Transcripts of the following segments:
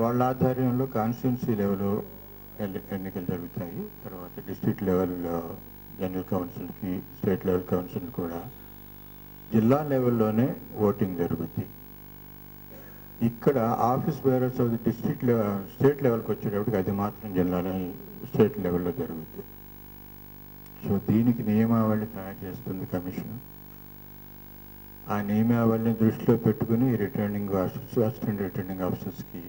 వాళ్ళ ఆధ్వర్యంలో కాన్స్టిట్యున్సీ లెవెల్లో ఎన్నికలు జరుగుతాయి తర్వాత డిస్టిక్ లెవెల్లో జనరల్ కౌన్సిల్కి స్టేట్ లెవెల్ కౌన్సిల్ కూడా జిల్లా లెవెల్లోనే ఓటింగ్ జరుగుద్ది. ఇక్కడ office bearers of the district level state లెవెల్కి వచ్చేటప్పటికి అది మాత్రం జిల్లాలో స్టేట్ లెవెల్లో జరుగుద్ది. సో దీనికి నియమావళి తయారు చేస్తుంది కమిషన్. ఆ నియమావళిని దృష్టిలో పెట్టుకుని రిటర్నింగ్ ఆఫీసర్స్ అసిస్టెంట్ రిటర్నింగ్ ఆఫీసర్స్కి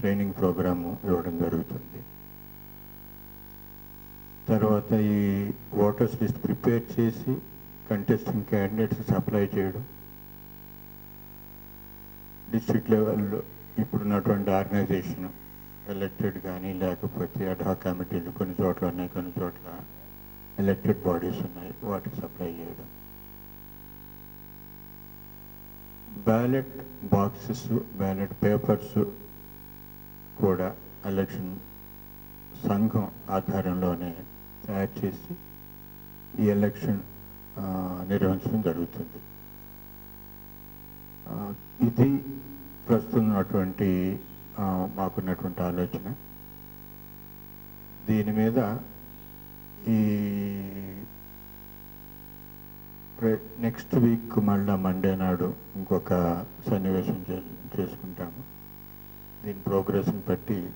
ట్రైనింగ్ ప్రోగ్రాము ఇవ్వడం జరుగుతుంది. తర్వాత ఈ ఓటర్స్ లిస్ట్ ప్రిపేర్ చేసి కంటెస్టింగ్ క్యాండిడేట్స్ సప్లై చేయడం. డిస్ట్రిక్ట్ లెవెల్లో ఇప్పుడున్నటువంటి ఆర్గనైజేషన్ ఎలక్టెడ్ కానీ లేకపోతే అడ్హా కమిటీలు కొన్ని చోట్ల ఉన్నాయి కొన్ని చోట్ల ఎలక్టెడ్ బాడీస్ ఉన్నాయి వాటికి సప్లై చేయడం. బ్యాలెట్ బాక్సెస్ బ్యాలెట్ పేపర్స్ కూడా ఎలక్షన్ సంఘం ఆధారంలోనే తయారు చేసి ఈ ఎలక్షన్ నిర్వహించడం జరుగుతుంది. ఇది ప్రస్తుతం ఉన్నటువంటి మాకున్నటువంటి ఆలోచన. దీని మీద ఈ నెక్స్ట్ వీక్ మళ్ళా మండే నాడు ఇంకొక సన్నివేశం చే- చేసుకుంటాము. దీని ప్రోగ్రెస్ని బట్టి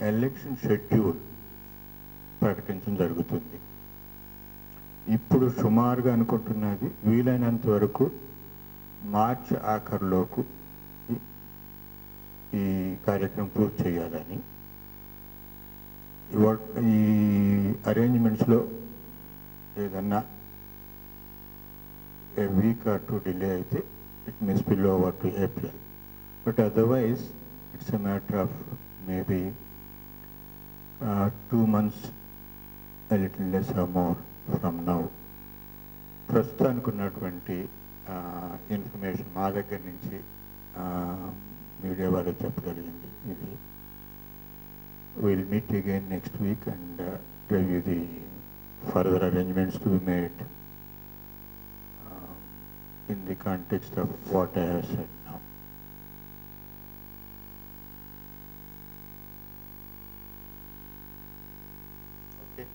ఎలక్షన్ షెడ్యూల్ ప్రకటించడం జరుగుతుంది. ఇప్పుడు సుమారుగా అనుకుంటున్నది వీలైనంత వరకు మార్చి ఆఖరిలోపు ఈ- కార్యక్రమం పూర్తి చేయాలని. ఈ అరేంజ్మెంట్స్లో ఏదన్నా a week or two delay అయితే it may spill over to April but otherwise it's a matter of maybe two months months, a little less or more ప్రస్తుతానికి ఉన్నటువంటి ఇన్ఫర్మేషన్ మా దగ్గర నుంచి మీడియా వాళ్ళు చెప్పగలిగింది ఇది will meet again next week and tell you the further arrangements to be made in the context of what I have set ね。